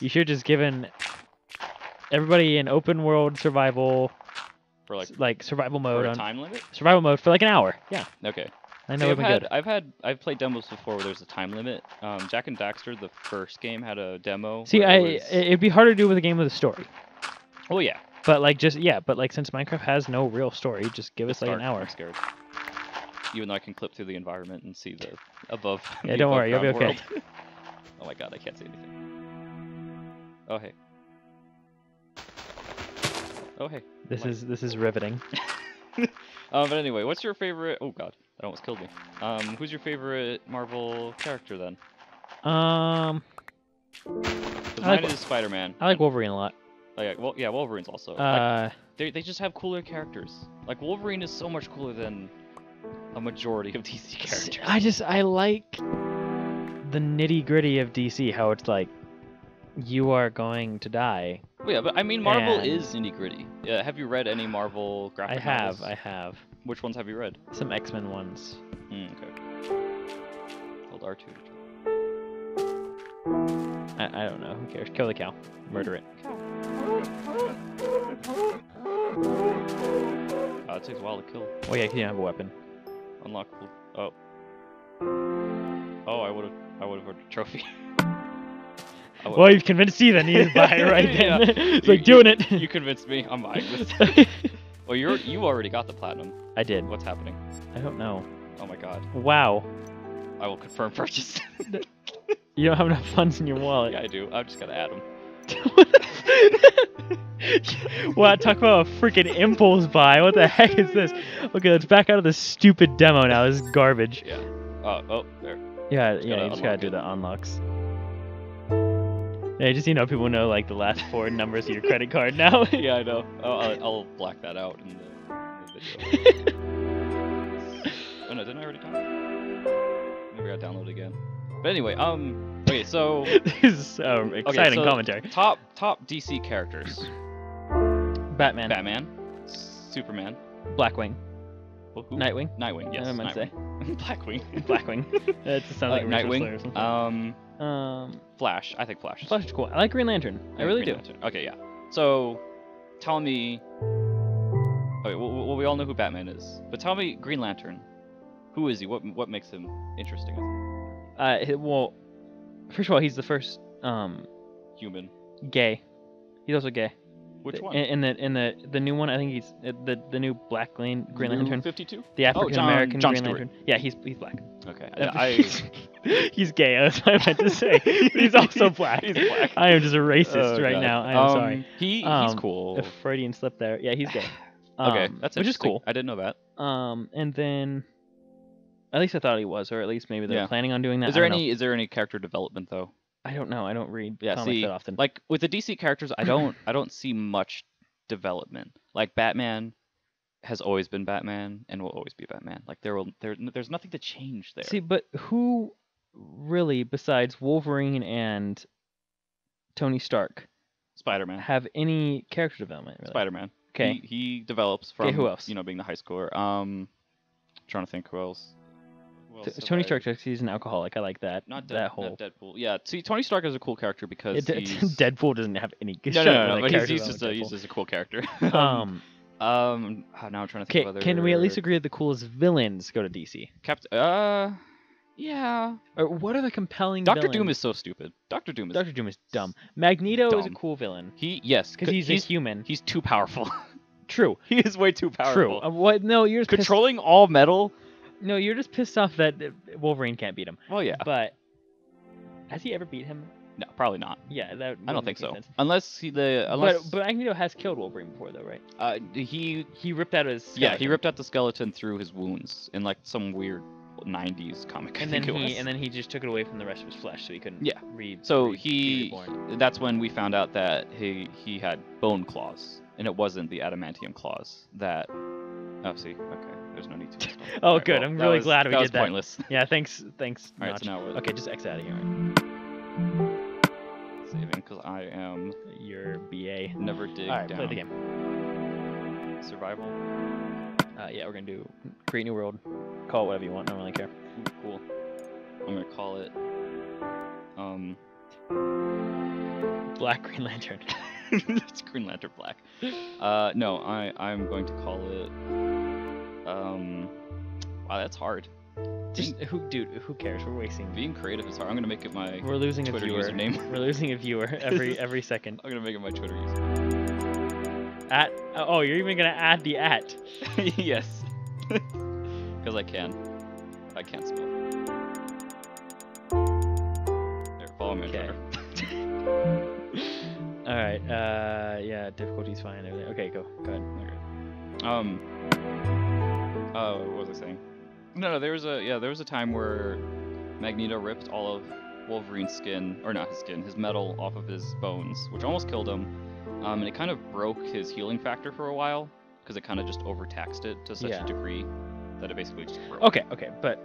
You should have just given everybody an open world survival, For like like survival mode a on time limit. survival mode for like an hour. Yeah, Okay. I know See, I've be had good. I've had I've played demos before where there's a time limit. Um, Jak and Daxter, the first game, had a demo. See, I it was- it'd be harder to do with a game with a story. oh yeah. But like just yeah, but like since Minecraft has no real story, just give us It's like an hour. I'm scared. Even though I can clip through the environment and see the above. Yeah, the don't above worry, you'll be okay. oh my god, I can't see anything. Oh hey. Oh hey. This Like- is this is riveting. Um, but anyway, what's your favorite? Oh god, that almost killed me. Um, who's your favorite Marvel character then? Um, I like is Spider-Man. I like Wolverine a lot. Like, well, yeah, Wolverine's also. like, Uh, they they just have cooler characters. Like Wolverine is so much cooler than a majority of DC characters. I just I like the nitty gritty of DC. How it's like you are going to die. Well, yeah, but I mean, Marvel And- is nitty gritty. Yeah, have you read any Marvel graphic I have novels? I have Which ones have you read? some X Men ones. Mm, okay. Hold R two. I, I don't know. Who cares? Kill the cow. Murder it. Uh, it takes a while to kill. Oh yeah, 'cause you have a weapon. Unlock. Oh. Oh, I would have. I would have a trophy. I Well, you've convinced Steven. He is by it right Yeah. then. it's You- like doing it. You convinced me. I'm buying this. well, you're you already got the platinum. I did. What's happening? I don't know. Oh my god. Wow. I will confirm purchase. You don't have enough funds in your wallet. yeah, I do. I'm just gotta add them. wow, talk about a freaking impulse buy. What the heck is this? Okay, let's back out of this stupid demo now. This is garbage. Yeah. Oh, oh, there. Yeah, Just yeah, you just gotta do it. the unlocks. Yeah, just you know, people know like the last four numbers of your credit card now. yeah, I know. I'll, I'll black that out in the, in the video. oh no, didn't I already talk? Maybe I download it again. But anyway, um, okay, so this is um, exciting so- commentary. top top DC characters: Batman, Batman, Superman, Blackwing? Nightwing, Nightwing. Yes, I meant to say. Nightwing. Blackwing. Blackwing. That just sounds Uh, like a or Nightwing. something. Um, Um, Flash. I think Flash. is Flash is cool. I like Green Lantern. I Yeah, really Green do. Lantern. Okay, yeah. So, tell me. Okay, well, well, we all know who Batman is, but tell me Green Lantern. Who is he? What what makes him interesting? Uh, well, first of all, he's the first um Human. gay. He's also gay. Which The- one? In, the in the the new one, I think he's uh, the the new Black Lane, Green Lantern, Fifty-two. the African American John Green Stewart. Lantern. Yeah, he's he's black. Okay. Uh, I. he's gay. That's what I meant to say. He's also black. He's black. I am just a racist Oh, right God. now. I am Um, sorry. He he's Um, cool. A Freudian slip there. Yeah, he's gay. okay, Um, that's which is cool. I didn't know that. Um, and then at least I thought he was, or at least maybe they're Yeah. planning on doing that. Is there don't know. any is there any character development though? I don't know. I don't read Yeah, comics see, that often. Like with the DC characters, I don't I don't see much development. Like Batman has always been Batman and will always be Batman. Like there will there there's nothing to change there. See, but who really, besides Wolverine and Tony Stark, Spider-Man. have any character development? Really? Spider-Man. Okay. He, he develops from okay, who else? you know being the high schooler. Um trying to think who else. T- Tony Stark, he's an alcoholic. I like that. not, Dead, that not whole. Deadpool. Yeah, see Tony Stark is a cool character because he's Deadpool doesn't have any. no, no, no, no, but he's, he's just a, he's just a cool character. Um. um, ah, now I'm trying to think of other. Can we at least agree that the coolest villains go to DC? Capt- uh, yeah. Or what are the compelling? Doctor Doom is so stupid. Doctor Doom is Doctor Doom is dumb. Magneto is a dumb. cool villain he yes because he's, he's a human. he's too powerful. True. he is way too powerful. True. Uh, what? No, you're just pissed, Controlling all metal. No, you're just pissed off that uh, Wolverine can't beat him. Well, yeah. But has he ever beat him? No, probably not. Yeah, that. I don't think so. sense. Unless he the unless But but Magneto has killed Wolverine before, though, right? uh, he He ripped out his. yeah he ripped out the skeleton through his wounds in like some weird 90s comic. And then he and then he just took it away from the rest of his flesh, so he couldn't. Yeah. Read. So he that's when we found out that he he had bone claws and it wasn't the adamantium claws that oh see okay there's no need to. Oh, Alright, good. well, I'm really was- glad we that did was that. pointless. Yeah. Thanks. Thanks. All right, so now? Okay, just X out of here. saving because I am Your BA. never dig All right, down. play the game. Survival. Uh, yeah, we're gonna do create new world. Call it whatever you want. I don't really care. Cool. I'm gonna call it um Black Green Lantern. it's Green Lantern Black. Uh, no, I I'm going to call it. Um, wow, that's hard. Just who, dude? Who cares? We're wasting. Being creative is hard. I'm gonna make it my. We're losing Twitter a viewer. username. We're losing a viewer every every second. I'm gonna make it my Twitter username. At oh, you're even gonna add the at. yes. Because I can. I can't spell. There, follow me on Okay. Twitter. All right. Uh, yeah, difficulty's fine. Okay, go. Go ahead. Okay. Um. Uh, what was I saying? No, no. There was a yeah. There was a time where Magneto ripped all of Wolverine's skin, or not his skin, his metal off of his bones, which almost killed him. Um, and it kind of broke his healing factor for a while because it kind of just overtaxed it to such Yeah. a degree that it basically just broke. Okay, okay, but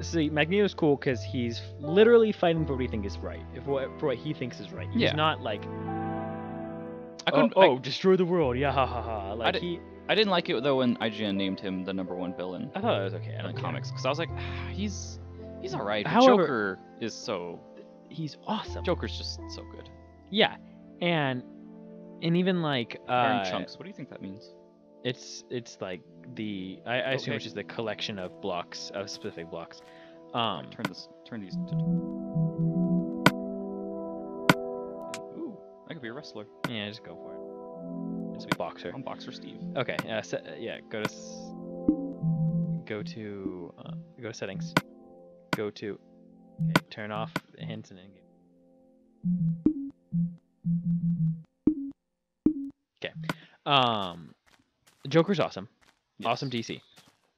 see, Magneto's cool because he's literally fighting for what he thinks is right, if what for what he thinks is right. He's Yeah. not like, I oh, couldn't. oh, I, destroy the world, yeah, ha ha ha. Like he, I didn't like it though when IGN named him the number one villain I thought it was okay. In the care. comics because I was like, ah, he's he's alright. However- Joker is so He's awesome. Joker's just so good. Yeah, and and even like uh, chunks. What do you think that means? it's it's like the I, I assume Okay. it's just the collection of blocks of specific blocks. Um, Turn this. Turn these. To... Ooh, I could be a wrestler. yeah, just go for it. A boxer. I'm Boxer Steve. Okay, uh, se- uh, yeah, go to go to uh, go to settings. Go to okay, turn off hints and in-game. Okay. Um Joker's awesome. Yes. Awesome DC.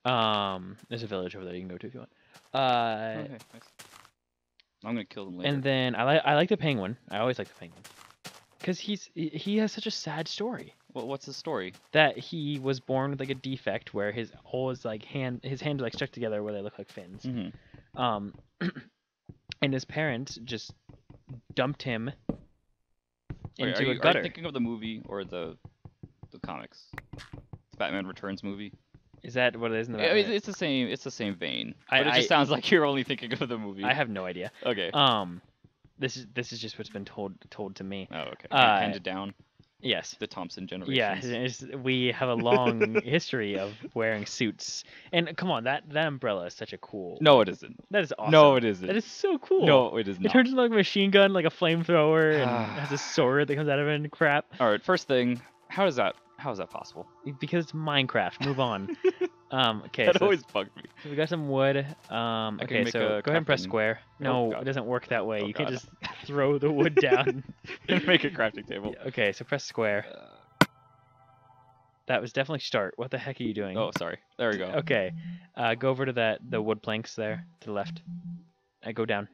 Um there's a village over there you can go to if you want. Uh Okay, nice. I'm gonna kill them later. and then I like I like the penguin. I always like the penguin. Cuz he's he- has such a sad story. Well, what's the story? that he was born with like a defect where his all his like hand his hands are like stuck together where they look like fins. Mm-hmm. Um, and his parents just dumped him into are, you, a are you gutter. thinking of the movie or the the comics? The Batman Returns movie. Is that what it is in the I Batman? it's the same. It's the same vein. I- But it just sounds like you're only thinking of the movie. I have no idea. Okay. Um, this is this is just what's been told told to me. oh, okay. uh, Handed down Yes. the Thompson generation. Yeah, we have a long history of wearing suits, and come on, that that umbrella is such a cool. No, it isn't. that is awesome. No, it isn't. That is so cool. No, it is not. It turns into like a machine gun, like a flamethrower, and has a sword that comes out of it and crap. All right. First thing, how does that? How is that possible? Because it's Minecraft. Move on. um, okay, that so, always bugged me. so we got some wood. Um, okay, so go ahead and press square. Oh, No, God. it doesn't work that way. Oh, you can't just throw the wood down. And make a crafting table. okay, so press square. That was definitely start. What the heck are you doing? Oh, sorry. There we go. Okay, uh, go over to that the wood planks there to the left. I go down.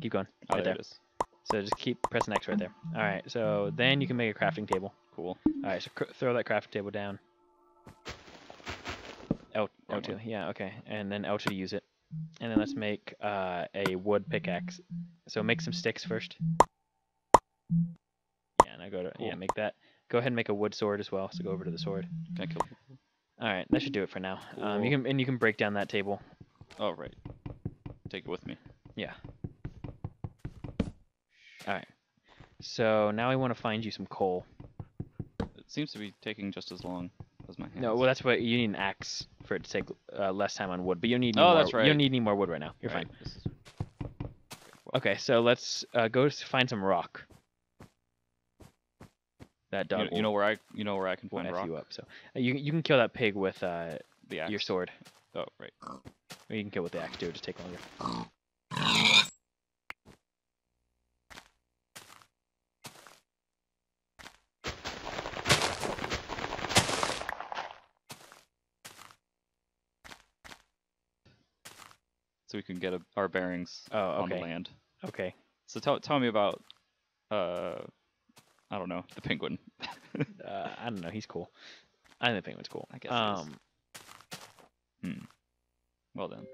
Keep going. Oh, right there there. it is. So just keep pressing X right there. All right. So then you can make a crafting table. Cool. All right. So throw that crafting table down. L Wrong L2. one. Yeah. Okay. And then L2 to use it. And then let's make uh, a wood pickaxe. So make some sticks first. Yeah. and I go to yeah. Make that. Go ahead and make a wood sword as well. So go over to the sword. Can I kill people? All right. That should do it for now. Um, you can and you can break down that table. Oh, right. Take it with me. Yeah. All right. So now I want to find you some coal. It seems to be taking just as long as my hands. No, well, that's what you need an axe for it to take uh, less time on wood. But you need. Oh, more, that's You don't need any more wood right now. You're Right, fine. is- Okay, so let's uh, go find some rock. That You, dog. know- you know where I you know where I can find rock? you up. So uh, you you can kill that pig with uh, your sword, Oh, right. or you can kill with the axe too. Just take longer. So we can get a, our bearings Oh, on the okay. land. Okay. So tell tell me about uh I don't know, the penguin. Uh, I don't know. He's cool. I think the penguin's cool. I guess. Um, Well then.